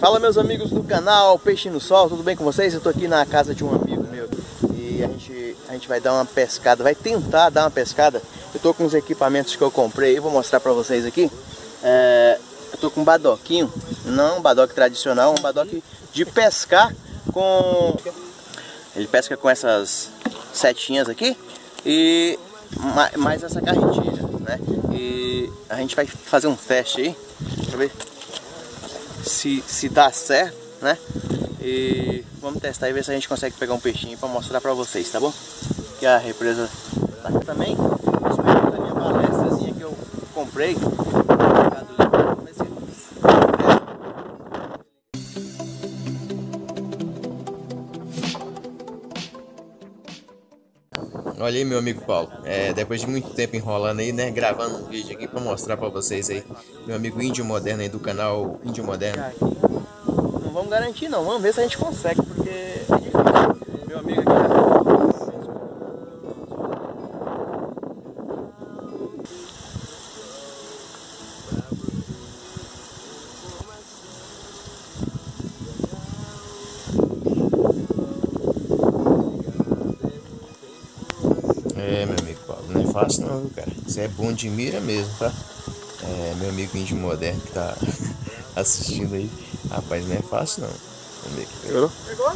Fala meus amigos do canal Peixe no Sol, tudo bem com vocês? Eu tô aqui na casa de um amigo meu e a gente, a gente vai dar uma pescada, vai tentar dar uma pescada. Eu tô com os equipamentos que eu comprei, vou mostrar pra vocês aqui. É, eu tô com um badoquinho, não um badoque tradicional, um badoque de pescar com... Ele pesca com essas setinhas aqui e mais essa carretilha, né? E a gente vai fazer um teste aí, pra ver se, se dá certo, né? E vamos testar e ver se a gente consegue pegar um peixinho para mostrar para vocês, tá bom? Que a represa tá aqui também. Minha palestrazinha que eu comprei. Olha aí meu amigo Paulo, é, depois de muito tempo enrolando aí, né, gravando um vídeo aqui para mostrar para vocês aí, meu amigo Índio Moderno aí do canal Índio Moderno. Não vamos garantir não, vamos ver se a gente consegue, porque é fácil não, viu, cara? Isso é bom de mira mesmo, tá? É, meu amigo índio moderno que tá assistindo aí. Rapaz, não é fácil não. Vamos ver aqui. Pegou? Pegou?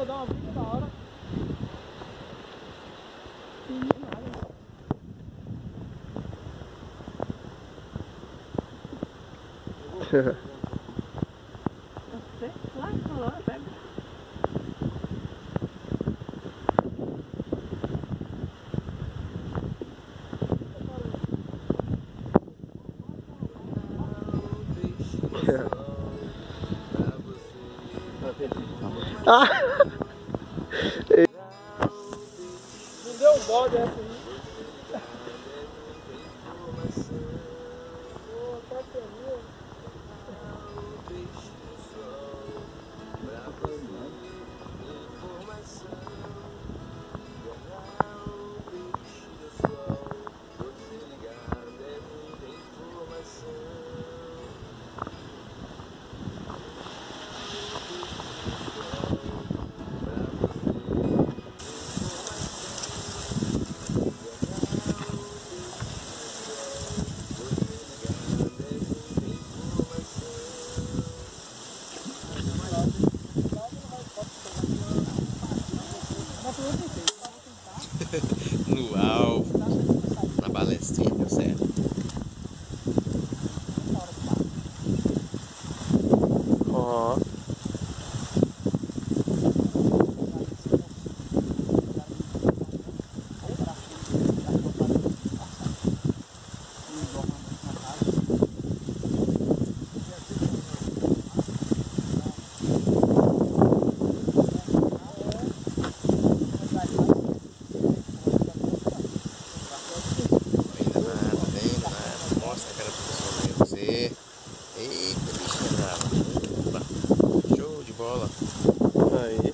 ainda dá uma briga da hora. Ah! Não deu um bode essa aí. no alvo, na balestinha, deu certo. Ó. Ainda nada, bem nada. Mostra a cara do pessoal aí pra você. Eita, bichinha brava. Opa, Show de bola. Aí.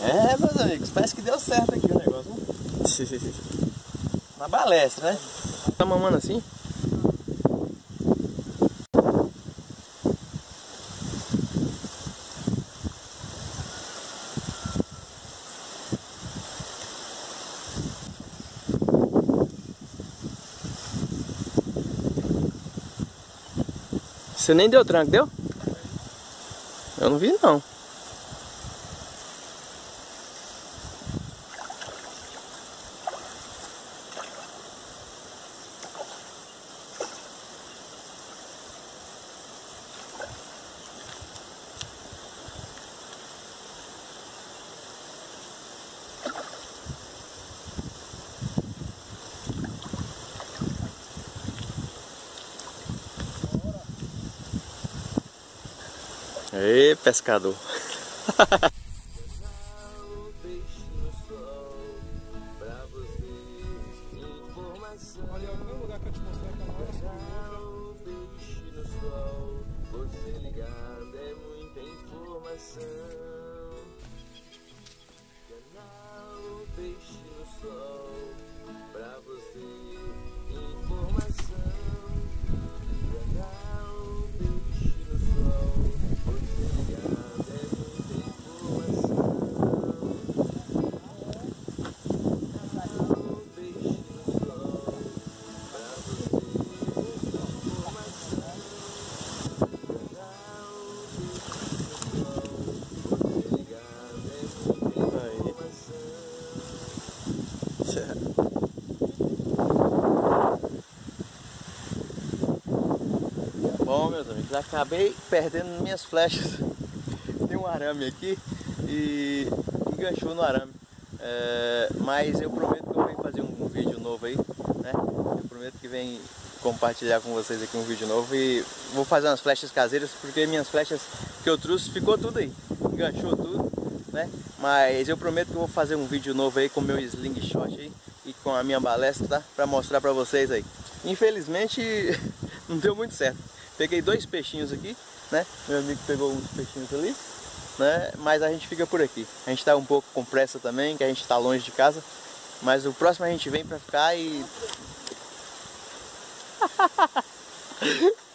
É, meus amigos, parece que deu certo aqui o negócio. né? Na balestra, né? Tá mamando assim? Você nem deu tranco, deu? Eu não vi não. Ê, pescador. Bom, meus amigos, acabei perdendo minhas flechas. Tem um arame aqui e enganchou no arame. É, mas eu prometo que eu venho fazer um vídeo novo aí, né? Eu prometo que venho compartilhar com vocês aqui um vídeo novo e vou fazer umas flechas caseiras porque minhas flechas que eu trouxe ficou tudo aí, enganchou tudo, né? Mas eu prometo que eu vou fazer um vídeo novo aí com meu slingshot aí e com a minha balestra, tá? Pra mostrar pra vocês aí. Infelizmente não deu muito certo. Peguei dois peixinhos aqui, né? Meu amigo pegou uns peixinhos ali, né? Mas a gente fica por aqui. A gente tá um pouco com pressa também, que a gente tá longe de casa. Mas o próximo a gente vem pra ficar e...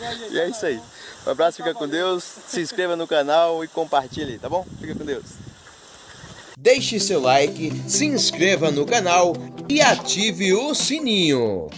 e é isso aí. Um abraço, fica com Deus. Se inscreva no canal e compartilhe, tá bom? Fica com Deus. Deixe seu like, se inscreva no canal e ative o sininho.